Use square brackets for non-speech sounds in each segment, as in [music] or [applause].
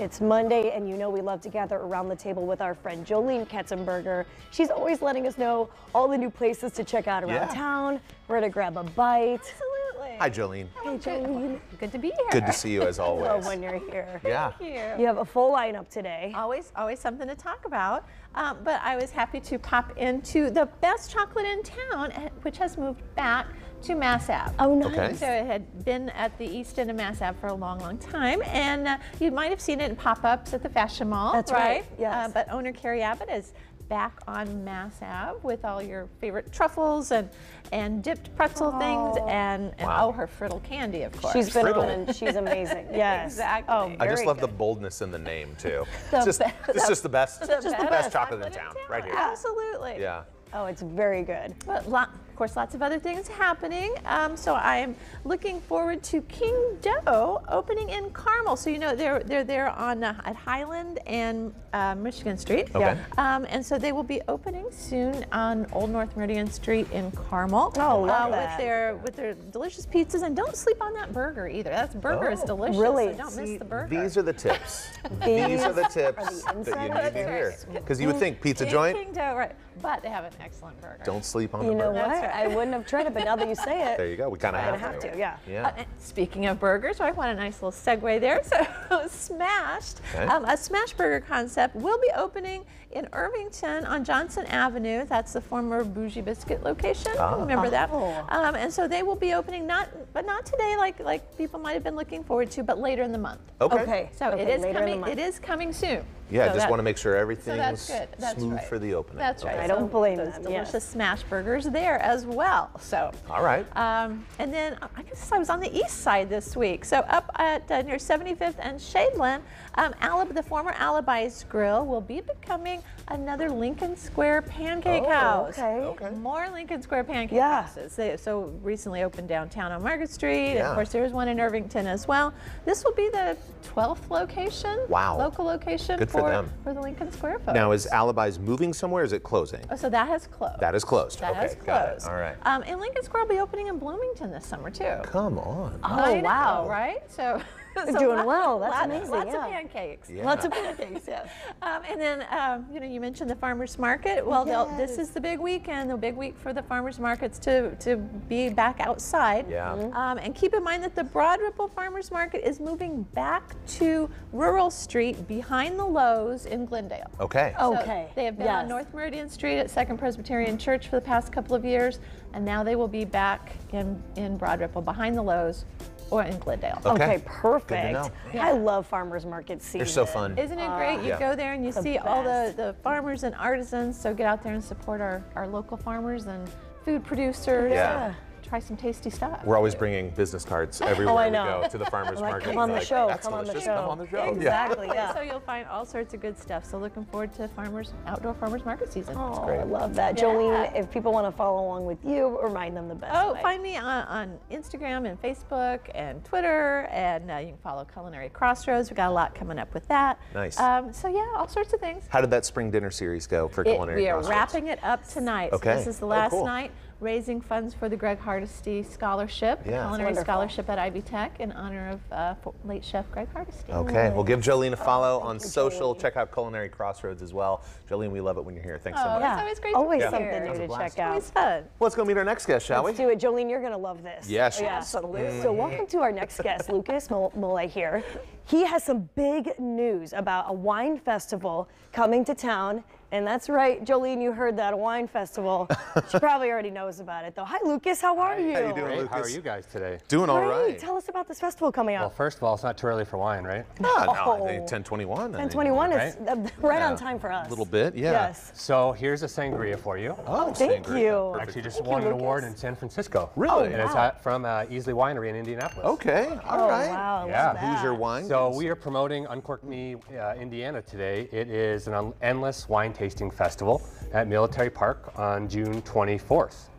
It's Monday, and you know we love to gather around the table with our friend Jolene Ketzenberger. She's always letting us know all the new places to check out around Yeah. town, where to grab a bite. Absolutely. Hi, Jolene. Hey, Jolene. Good to be here. Good to see you as [laughs] always. Love always. when you're here. Yeah. Thank you. You have a full lineup today. Always, always something to talk about. Um, but I was happy to pop into the best chocolate in town, eh, which has moved back to Mass Ave. Oh, nice. Okay. So it had been at the east end of Mass Ave for a long, long time, and uh, you might have seen it in pop-ups at the Fashion Mall. That's right, Uh, yes. but owner Carrie Abbott is back on Mass Ave with all your favorite truffles and and dipped pretzel things, and, and Wow. oh, her friddle candy, of course. She's been Friddle. on and she's amazing. [laughs] Yes. Exactly. Oh, I just love good. the boldness in the name too. [laughs] The it's just, be- it's just the best, The just the best best chocolate in town, right here. Absolutely. Yeah. Oh, it's very good. But lot, of course, lots of other things happening. Um, so I'm looking forward to King Dough opening in Carmel. So you know they're they're there on uh, at Highland and uh, Michigan Street. Okay. Um, and so they will be opening soon on Old North Meridian Street in Carmel. Oh, love uh, that. With their with their delicious pizzas and don't sleep on that burger either. That burger is Oh, delicious. really? So don't See, miss the burger. These are the tips. [laughs] These These are the tips are the that you inside need to hear. Because you would think pizza King- joint, King Dough, right? But they have an excellent burger. don't sleep on You the know burger. what? I wouldn't have tried it, but now that you say it, There you go. We kind of I'm have, gonna have to. Yeah. Yeah. Uh, speaking of burgers, I want a nice little segue there. So, [laughs] Smashed, Okay. um, a smash burger concept will be opening in Irvington on Johnson Avenue. That's the former Bougie Biscuit location. Ah. Remember that? Oh. Um, and so they will be opening not, but not today, like like people might have been looking forward to, but later in the month. Okay. Okay. So okay, it is later in the coming. It is coming soon. Yeah, So just that- want to make sure so everything's that's good. That's smooth right. for the opening. That's right. Okay. I don't blame those them, Delicious yes. smash burgers there as well. So. All right. Um, and then uh, I guess I was on the east side this week. So up at uh, near 75th and Shadeland, um, Alib- the former Alibi's Grill will be becoming another Lincoln Square pancake Oh, house. okay. Okay. More Lincoln Square pancake Yeah. houses. They, so recently opened downtown on Market Street. Yeah. of course, there's one in Irvington as well. This will be the 12th location. Wow. Local location Good for them. for the Lincoln Square folks. Now, is Alibis moving somewhere? Or is it closing? Oh, so that has closed. That is closed. That okay, has got it. closed. All right. Um, and Lincoln Square will be opening in Bloomington this summer too. Come on. I know, wow. right? So, [laughs] [laughs] so doing lot- well. That's lots, amazing, Lots yeah. of pancakes. Yeah. Lots of pancakes, yes. [laughs] Um, and then, um, you know, you mentioned the farmers market. Well, they'll this is the big weekend, the big week for the farmers markets to to be back outside. Yeah. Mhm. Um, and keep in mind that the Broad Ripple Farmers Market is moving back to Rural Street behind the Lowe's in Glendale. Okay. So Okay, they have been on. North Meridian Street at Second Presbyterian Church for the past couple of years, and now they will be back in, in Broad Ripple behind the Lowe's or in Glendale. Okay. Okay, Good to perfect. know. I love farmers market season. They're so fun. Isn't it great? You Yeah. go there and you The see all the, the farmers and artisans, so get out there and support our, our local farmers and food producers. Yeah. and Try some tasty stuff. We're always bringing business cards everywhere [laughs] Oh, I we go to the farmers Like, market. come on the Like, show, That's come on the delicious. show. Come on the show. Exactly, yeah. So you'll find all sorts of good stuff. So looking forward to farmers outdoor farmers market season. Oh, great. I love that. Yeah. Jolene, if people want to follow along with you, remind them the best Oh, way. find me on, on Instagram and Facebook and Twitter, and uh, you can follow Culinary Crossroads. We got a lot coming up with that. Nice. Um, so yeah, all sorts of things. How did that spring dinner series go for It- Culinary we are Crossroads? wrapping it up tonight. Okay. So this is the Oh, last cool. night, raising funds for the Greg Hardesty Scholarship, Yeah. Culinary Scholarship at Ivy Tech, in honor of uh, late chef Greg Hardesty. Okay, well, give Jolene a follow on you, social. Jolene. Check out Culinary Crossroads as well. Jolene, we love it when you're here. Thanks so Oh, much. yeah. It's always great to Always be something here. new That was a to check out. Always fun. Let's go meet our next guest, shall Let's we? do it. Jolene, you're going to love this. Yes, Yeah. Absolutely. So welcome to our next guest, [laughs] Lucas Mol- Mole here. He has some big news about a wine festival coming to town. And that's right, Jolene, you heard that, a wine festival. she [laughs] probably already knows about it, though. Hi, Lucas, how are you? How you doing, Great. How are you guys today? Doing all Great. right. Tell us about this festival coming up. Well, first of all, it's not too early for wine, right? [laughs] No, I Oh. think 1021. 1021 is uh, [laughs] right on time for us. A little bit, yeah. Yes. So here's a sangria for you. Oh, Thank sangria. you. Perfect. Actually, just Thank you, won an Lucas. award in San Francisco. Really? And it's wow. at, from uh, Easley Winery in Indianapolis. Okay, all Oh, right. wow. Yeah. love Who's your wine? So we are promoting Uncork Me uh, Indiana today. It is an endless wine tasting festival at Military Park on June 24th.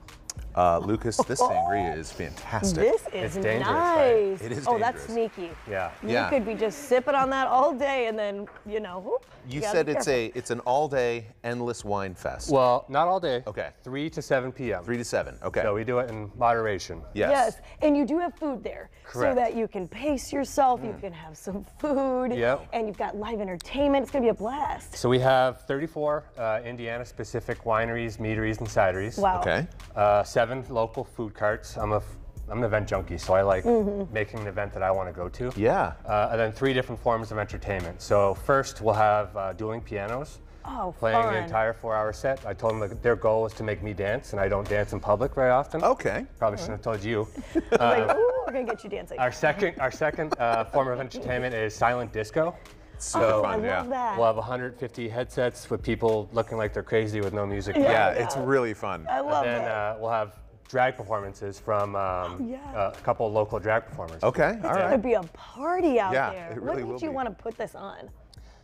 Uh, Lucas, this [laughs] sangria is fantastic. This is It's dangerous, right? nice. It is oh, that's sneaky. Yeah. You Yeah. could be just sipping on that all day and then, you know, whoop, you gotta said it's careful. a it's an all-day endless wine fest. Well, not all day. Okay. 3 to 7 p.m. Three to seven. Okay. So we do it in moderation. yes. Yes, and you do have food there, so that you can pace yourself. You can have some food, Yep. and you've got live entertainment. It's gonna be a blast. So we have 34 uh, Indiana-specific wineries, meaderies, and cideries. Wow. Okay. Uh, seven local food carts. I'm a f- I'm an event junkie, so I like Mm-hmm. making an event that I want to go to. Yeah. Uh, and then three different forms of entertainment. So first we'll have uh, dueling pianos. Oh, Playing fun. the entire four-hour set. I told them that their goal was to make me dance, and I don't dance in public very often. Okay. Probably shouldn't have told you. [laughs] like, ooh, we're gonna get you dancing. Our second, our second uh, form of entertainment is silent disco. Super oh, I fun. yeah. love that. We'll have 150 headsets with people looking like they're crazy with no music. Yeah. Yeah, Yeah. it's really fun. I love Then that. uh, we'll have drag performances from um, [gasps] yeah. uh, a couple of local drag performers. Okay. all right. It's gonna be a party out Yeah, there. it what really made will you be. want to put this on?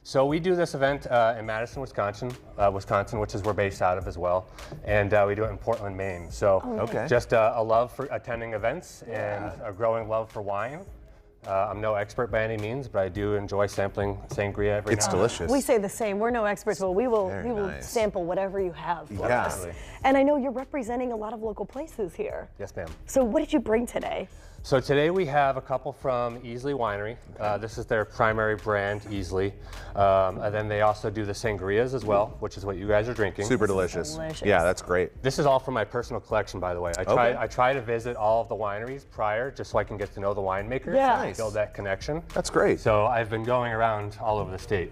So we do this event uh, in Madison, Wisconsin, uh, Wisconsin, which is where we're based out of as well, and uh, we do it in Portland, Maine. So Okay. just uh, a love for attending events and a growing love for wine. Uh, I'm no expert by any means, but I do enjoy sampling sangria every It's now and delicious. We say the same. We're no experts, but we will Very we will nice. sample whatever you have for Yeah. us. And I know you're representing a lot of local places here. Yes, ma'am. So what did you bring today? So today we have a couple from Easley Winery. Uh, this is their primary brand, Easley. Um, and then they also do the sangrias as well, which is what you guys are drinking. Super delicious. delicious. Yeah, that's great. This is all from my personal collection, by the way. I try, Okay. I try to visit all of the wineries prior, just so I can get to know the winemakers Yeah. And Nice. build that connection. That's great. So I've been going around all over the state.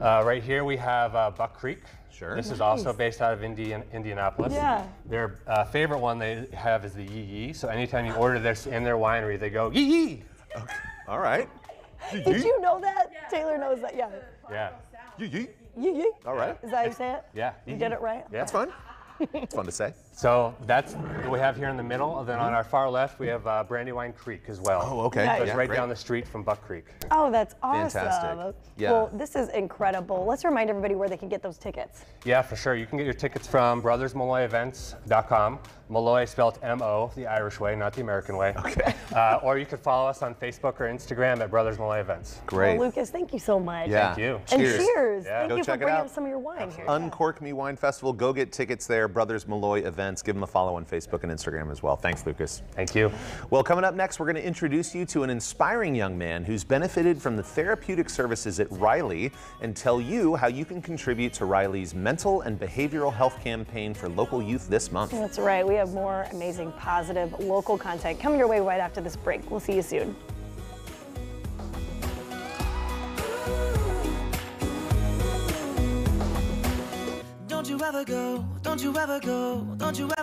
Uh, right here we have uh, Buck Creek. Sure. This is also based out of Indian, Indianapolis. Yeah. Their uh, favorite one they have is the Yee Yee. So anytime you order this in their winery, they go Yee Yee. Okay. All right. [laughs] Did you know that? Taylor knows that. Yeah. Yeah. Yee yee. Yee yee. All right. Is that how you say it? Yeah. You did it right? Yeah. That's fun. It's fun to say. So that's what we have here in the middle. And then on our far left, we have uh, Brandywine Creek as well. Oh, okay. Nice. So it's Yeah, right great. down the street from Buck Creek. Oh, that's awesome. Fantastic. Yeah. Well, this is incredible. Let's remind everybody where they can get those tickets. Yeah, for sure. You can get your tickets from brothersmolloyevents.com. Molloy spelled M-O, the Irish way, not the American way. Okay. Uh, or you could follow us on Facebook or Instagram at Brothers Molloy Events. Great. Well, Lucas, thank you so much. yeah. Thank you. And Cheers. cheers. Yeah. Thank Go you for check it bringing out. some of your wine here. Uncork Me Wine Festival. Go get tickets there. Brothers Molloy Events. Give them a follow on Facebook and Instagram as well. Thanks, Lucas. Thank you. Well, coming up next, we're going to introduce you to an inspiring young man who's benefited from the therapeutic services at Riley and tell you how you can contribute to Riley's mental and behavioral health campaign for local youth this month. That's right. We have more amazing, positive local content coming your way right after this break. We'll see you soon. Ever go, don't you ever go, don't you ever